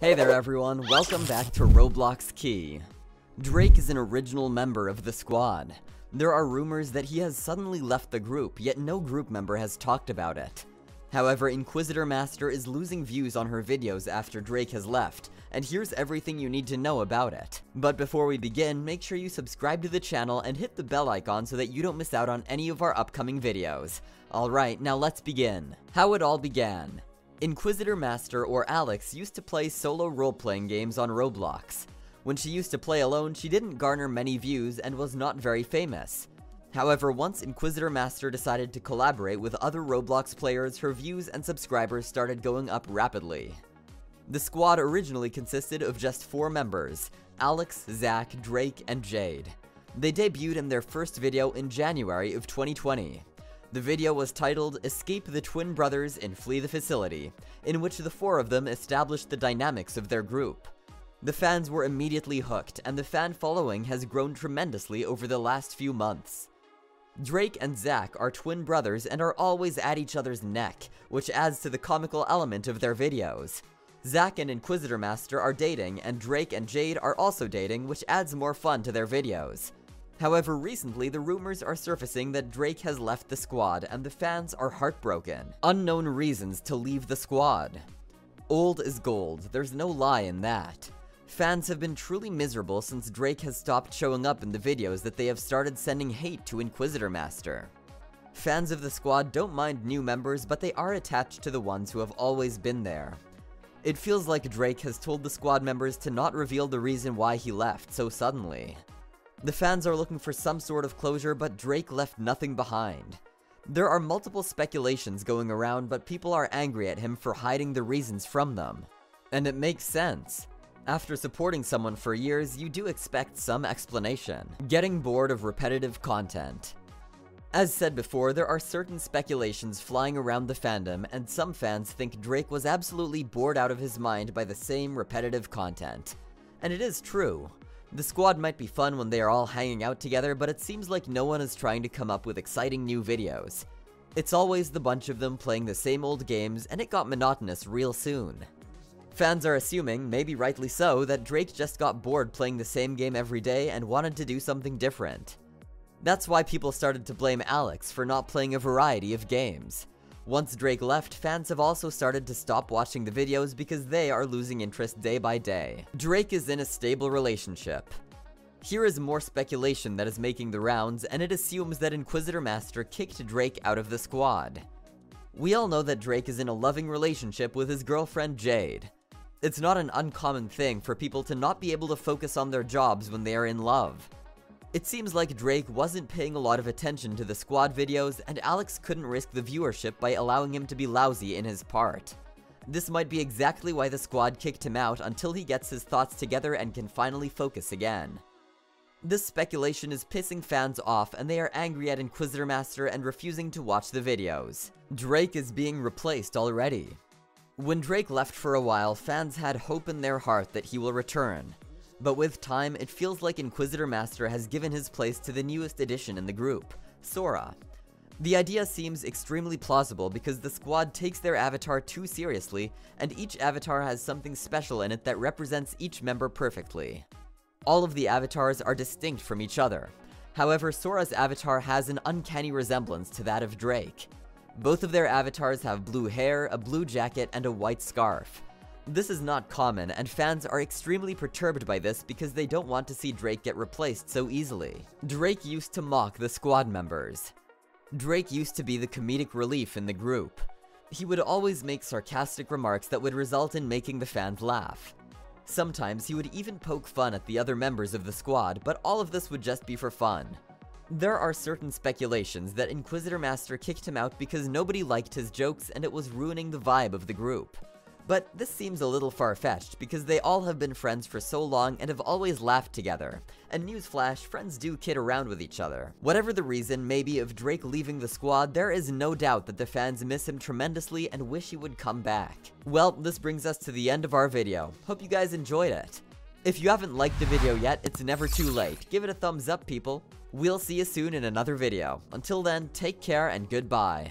Hey there everyone, welcome back to Roblox Key. Drake is an original member of the squad. There are rumors that he has suddenly left the group, yet no group member has talked about it. However, Inquisitor Master is losing views on her videos after Drake has left, and here's everything you need to know about it. But before we begin, make sure you subscribe to the channel and hit the bell icon so that you don't miss out on any of our upcoming videos. Alright, now let's begin. How it all began. Inquisitor Master or Alex used to play solo role-playing games on Roblox. When she used to play alone, she didn't garner many views and was not very famous. However, once Inquisitor Master decided to collaborate with other Roblox players, her views and subscribers started going up rapidly. The squad originally consisted of just four members, Alex, Zach, Drake, and Jade. They debuted in their first video in January of 2020. The video was titled Escape the Twin Brothers and Flee the Facility, in which the four of them established the dynamics of their group. The fans were immediately hooked, and the fan following has grown tremendously over the last few months. Drake and Zach are twin brothers and are always at each other's neck, which adds to the comical element of their videos. Zach and Inquisitor Master are dating, and Drake and Jade are also dating, which adds more fun to their videos. However, recently the rumors are surfacing that Drake has left the squad, and the fans are heartbroken. Unknown reasons to leave the squad. Old is gold, there's no lie in that. Fans have been truly miserable since Drake has stopped showing up in the videos that they have started sending hate to Inquisitor Master. Fans of the squad don't mind new members, but they are attached to the ones who have always been there. It feels like Drake has told the squad members to not reveal the reason why he left so suddenly. The fans are looking for some sort of closure, but Drake left nothing behind. There are multiple speculations going around, but people are angry at him for hiding the reasons from them. And it makes sense. After supporting someone for years, you do expect some explanation. Getting bored of repetitive content. As said before, there are certain speculations flying around the fandom, and some fans think Drake was absolutely bored out of his mind by the same repetitive content. And it is true. The squad might be fun when they are all hanging out together, but it seems like no one is trying to come up with exciting new videos. It's always the bunch of them playing the same old games, and it got monotonous real soon. Fans are assuming, maybe rightly so, that Drake just got bored playing the same game every day and wanted to do something different. That's why people started to blame Alex for not playing a variety of games. Once Drake left, fans have also started to stop watching the videos because they are losing interest day by day. Drake is in a stable relationship. Here is more speculation that is making the rounds, and it assumes that Inquisitor Master kicked Drake out of the squad. We all know that Drake is in a loving relationship with his girlfriend Jade. It's not an uncommon thing for people to not be able to focus on their jobs when they are in love. It seems like Drake wasn't paying a lot of attention to the squad videos, and Alex couldn't risk the viewership by allowing him to be lousy in his part. This might be exactly why the squad kicked him out until he gets his thoughts together and can finally focus again. This speculation is pissing fans off and they are angry at Inquisitor Master and refusing to watch the videos. Drake is being replaced already. When Drake left for a while, fans had hope in their heart that he will return. But with time, it feels like Inquisitor Master has given his place to the newest addition in the group, Sora. The idea seems extremely plausible because the squad takes their avatar too seriously, and each avatar has something special in it that represents each member perfectly. All of the avatars are distinct from each other. However, Sora's avatar has an uncanny resemblance to that of Drake. Both of their avatars have blue hair, a blue jacket, and a white scarf. This is not common, and fans are extremely perturbed by this because they don't want to see Drake get replaced so easily. Drake used to mock the squad members. Drake used to be the comedic relief in the group. He would always make sarcastic remarks that would result in making the fans laugh. Sometimes he would even poke fun at the other members of the squad, but all of this would just be for fun. There are certain speculations that Inquisitor Master kicked him out because nobody liked his jokes and it was ruining the vibe of the group. But this seems a little far-fetched because they all have been friends for so long and have always laughed together. And newsflash, friends do kid around with each other. Whatever the reason may be of Drake leaving the squad, there is no doubt that the fans miss him tremendously and wish he would come back. Well, this brings us to the end of our video. Hope you guys enjoyed it. If you haven't liked the video yet, it's never too late. Give it a thumbs up, people. We'll see you soon in another video. Until then, take care and goodbye.